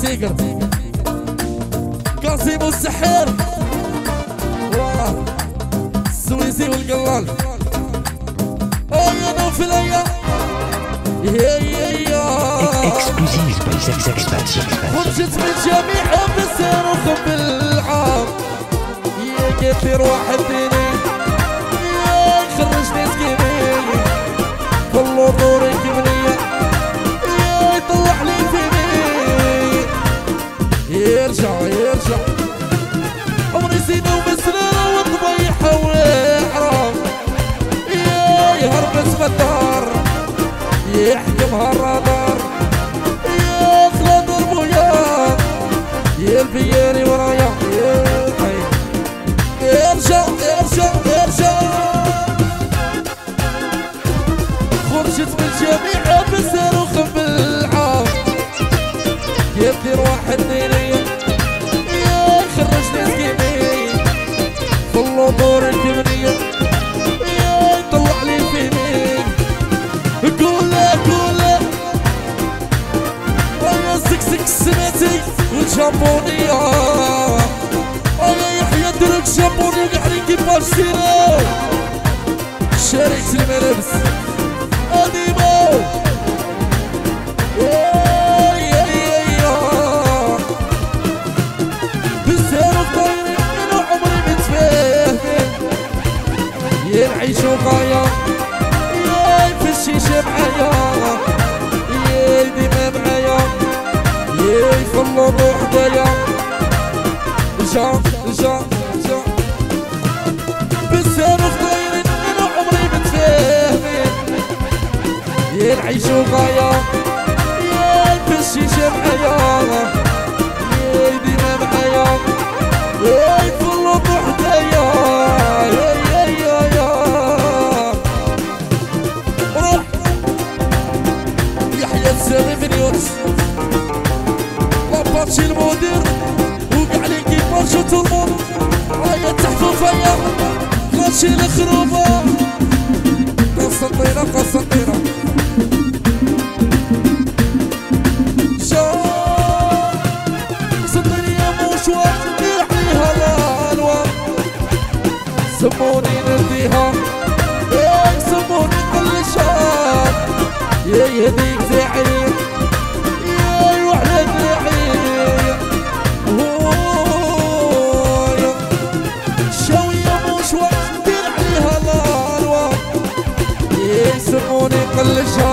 تيجر. قاسم السحير. السويسي والقلال. أنا في الأيام. اكسكلوزيف باي زكزك اكسباتي خرجت من جميع بسيركم بالعام يا كثير واحد ديني يا خرجني سكيني كل دوري كبنية يحكمها الرادار يا خلاد المويا يا البياري ورايا يا حي ارجع ارجع ارجع. خرجت من الجميع بصاروخ بالعام يدير واحد ديني يا خرجني سكيني كل دور والجابونية أنا يحيى درك جابوني وقاعدين كيفاش سيرو شاريت الملابس يا يا يا يا بالسير طايرين من عمري متفاهمين يا نعيشو غاية يا في الشيشة معايا يا يفلضوا حدايا جا جا جا بالسير طايرين من عمري متفاهمين. يا نعيشو غاشي الخروبة قسطيرة قسطيرة سموني نديها. كل شهر